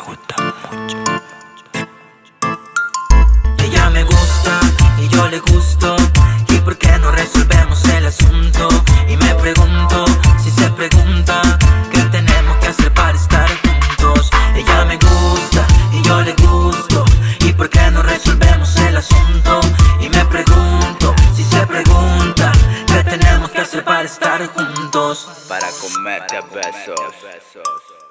gusta mucho. Ella me gusta y yo le gusto. ¿Y por qué no resolvemos el asunto? Y me pregunto si se pregunta qué tenemos que hacer para estar juntos. Ella me gusta y yo le gusto. ¿Y por qué no resolvemos el asunto? Y me pregunto si se pregunta qué tenemos que hacer para estar juntos. Para comerte a besos.